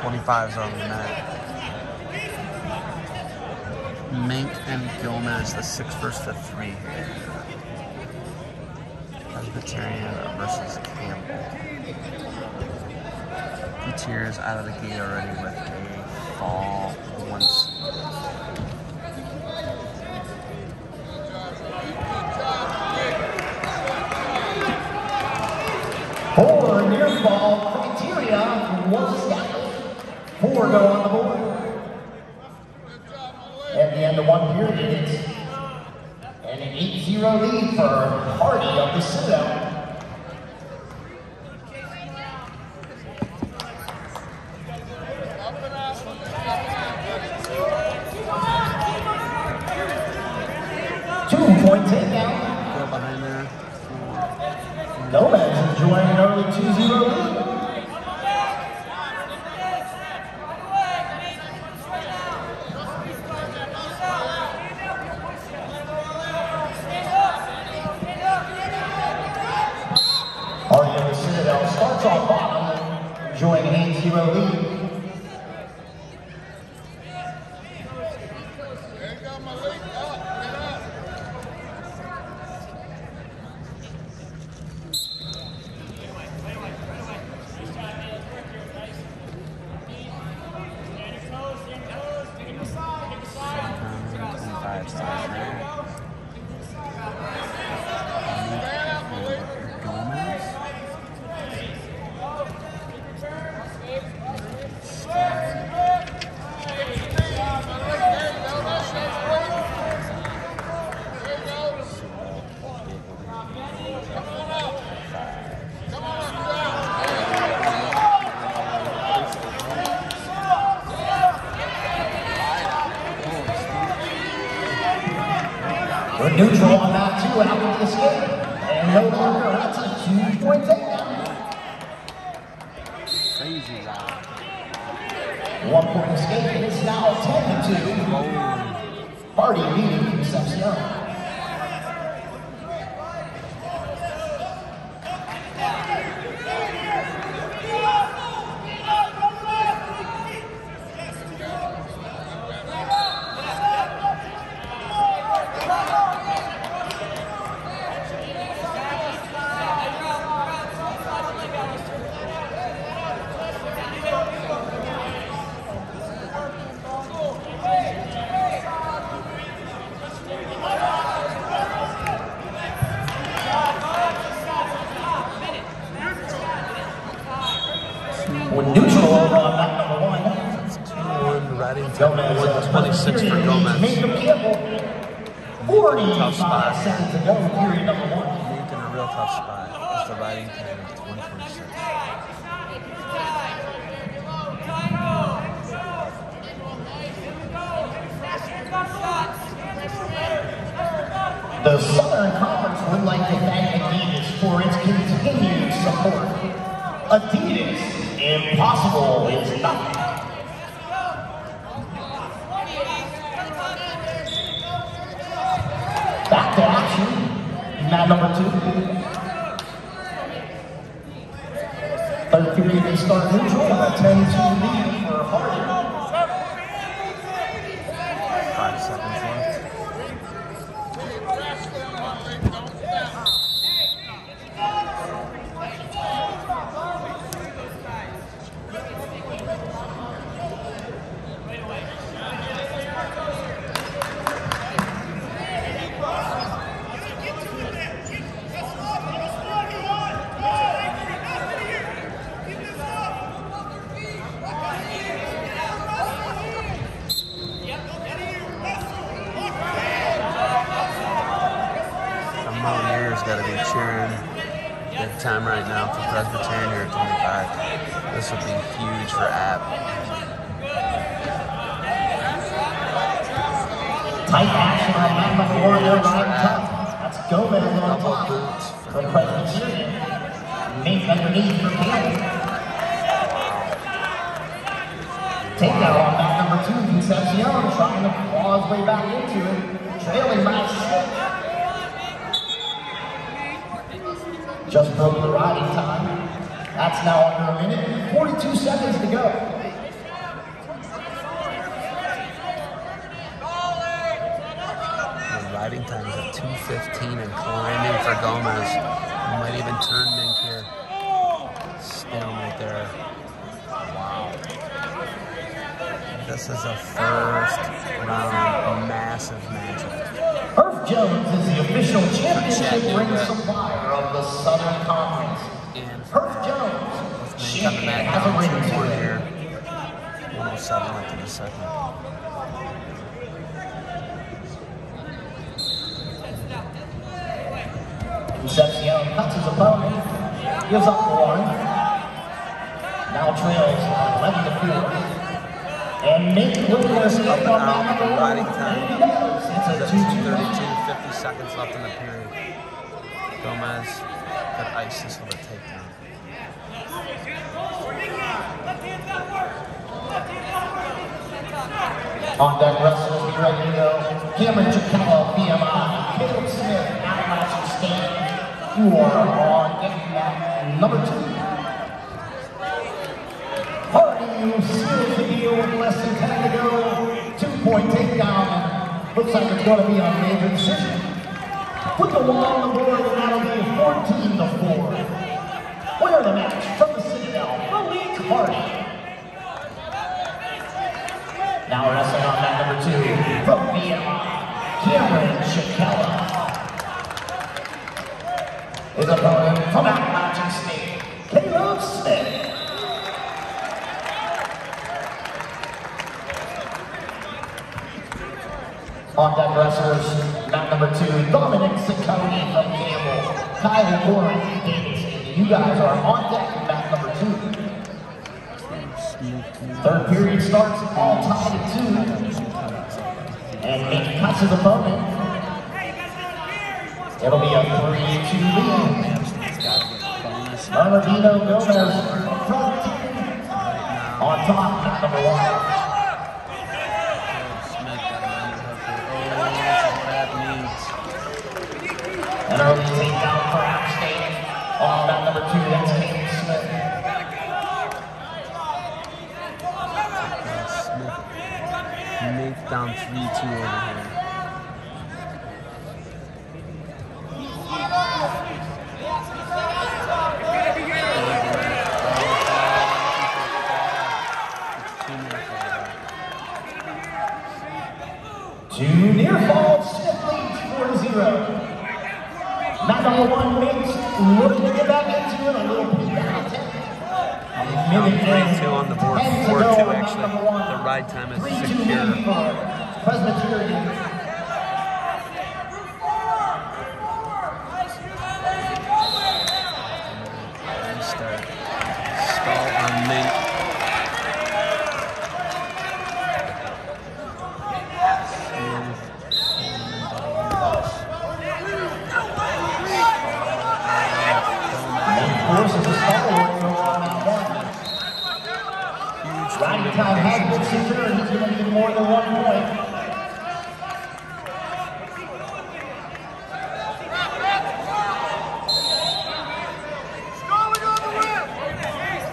25s on the net. Meink and Gomez, the six versus the three here. Presbyterian versus Campbell. Gutierrez out of the gate already with a fall once. For near fall criteria was established. Four go on the board. At the end of one period, it's an 8-0 lead for Hardy of the Citadel. Two-point there. Gomez enjoying an early 2-0 lead. Neutral on that too, out with the escape. And no longer, that's a two-point takedown. Crazy loud. One point escape, and it's now 10 to 2. Hardy leading Concepcion. 26 for Gomez. Tough spot. in a real tough spot. It's the riding time of 2026. The Southern Conference would like to thank Adidas for its continued support. Adidas, impossible is nothing. Third period, they start neutral, a 10-2 lead for Hardy. Time right now for Presbyterian here at 25. This will be huge for App. Tight action on that number one, they're riding tough. That's Gomez on top for Presbyterian. Meink underneath for Campbell. Takedown on mat number two, Concepcion trying to claw his way back into it, trailing by six. Just broke the riding time. That's now under a minute. 42 seconds to go. The riding time is at 2.15 and climbing for Gomez. He might even turn Meink here. Still right there. Wow. This is a first round massive match. Herff Jones is the official championship ring supplier of the Southern Conference. Herff Jones, she has a ring 2 1 to here. it. 107 left in the second. Concepcion cuts his opponent, gives up the one. Now trails 11 to 4. And Nick Williams Up on that number riding one. time. He does. It's a 2-2 232, 50 seconds left in the period. Gomez ice this with a takedown. On deck wrestlers, be ready to go. Cameron Chicallo, VMI. Caleb Smith, Appalachian State. You are on deck mat number two. Hardy seals the deal with less than 10 to go. Two-point takedown. Looks like it's going to be a major decision. The board, and that'll be 14 to 4. Winner of the match from the Citadel, Malik Hardy. Now wrestling on mat number two from VMI, Cameron Chicella. His opponent from Appalachian State, Caleb Smith. On deck wrestlers, Warren. You guys are on deck in back number two. Third period starts all tied at two. And Mickey cuts the opponent. It'll be a 3-2 lead. Bernardino Gomez from on top, mat number one. An early takedown for down 3 2 over. A minute Down in, 3 2 on the board, 4 2 go on mat actually. The ride time is 3-2 secure. Presbyterian. Restart. Stall on Meink. Main force is a over on mat one. Time has been secured, he's going to need more than one point.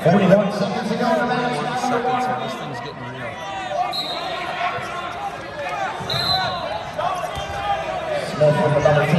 Forty-one seconds to go in the match. One Mat second, number so one. this thing's getting real. Smith with another takedown,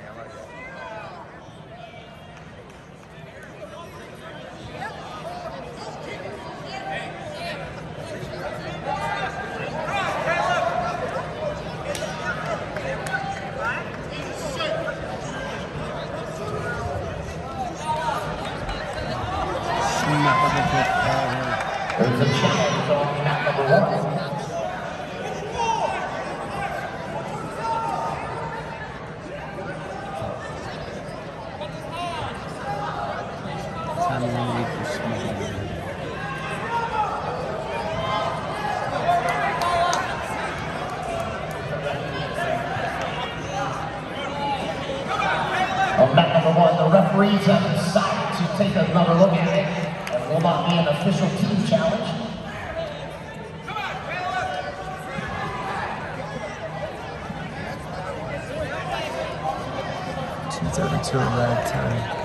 getting Two thirty-two red time.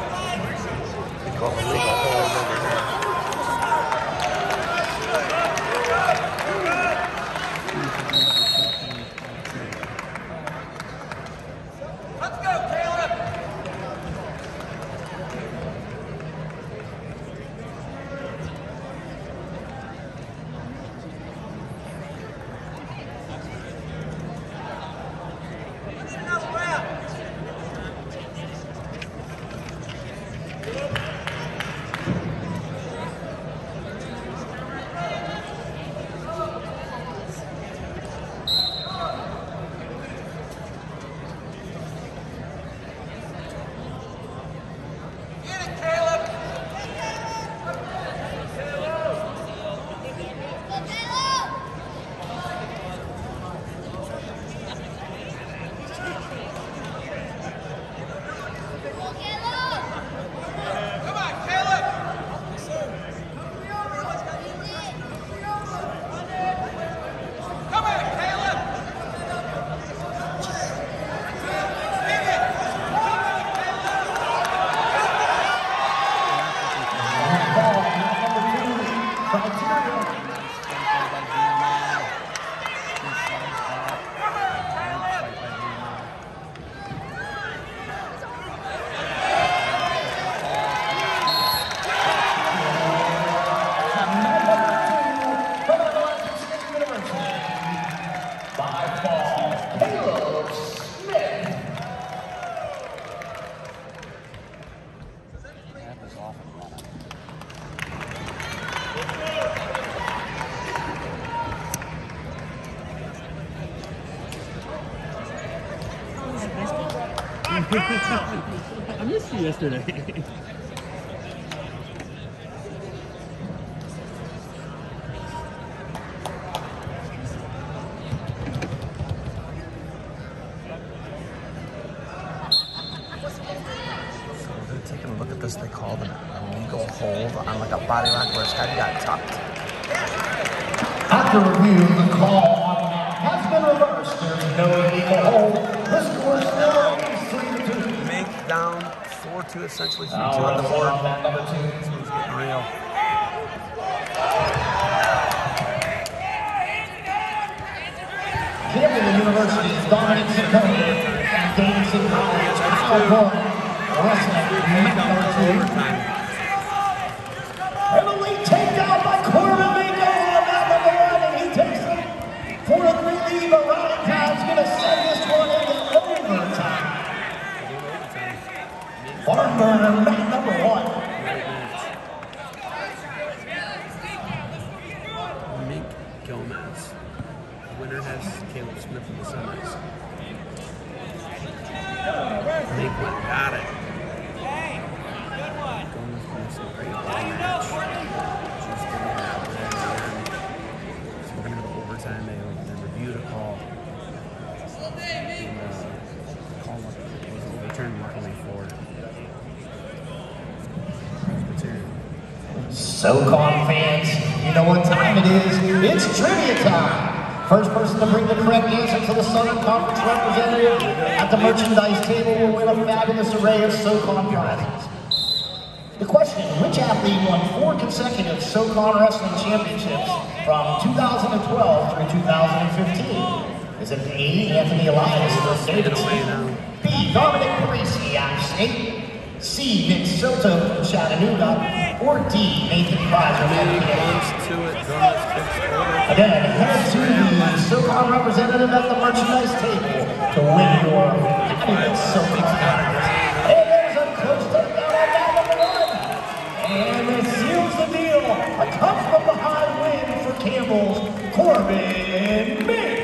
I missed you yesterday. So they're taking a look at this. They called an illegal hold on like a body lock where his head got tucked. After review, the call on that has been reversed. There's no illegal hold. The score still is 3 to 2. Make down four two essentially three two on the on board. number two. This one's getting real. Campbell University's Dominic Ciccone and Davidson College, Kyle Boyd, wrestling match number two. Burner, number one. Meink Gomez. The winner has Caleb Smith in the semis. Meink went, got it. Gomez finished a great ball match. Just didn't happen at the end. So we're gonna go to overtime. They then review the call. And, uh, the call was was overturned luckily for Presbyterian. SoCon fans, you know what time it is. It's trivia time. First person to bring the correct answer to the Southern Conference representative at the merchandise table will win a fabulous array of SoCon prizes. The question, which athlete won four consecutive SoCon Wrestling Championships from 2012 through 2015? Is it A, Anthony Elias or David Steen? B, Dominic Parisi of state? C, Nick Soto from Chattanooga? Or D, Nathan Prize from Once to it, Gomez kicks over. Again, head to the SoCon representative at the merchandise table to win your fabulous SoCon prize. And there's a close takedown on that number one. And it seals the deal. A come from behind win for Campbell's Corbin Meink.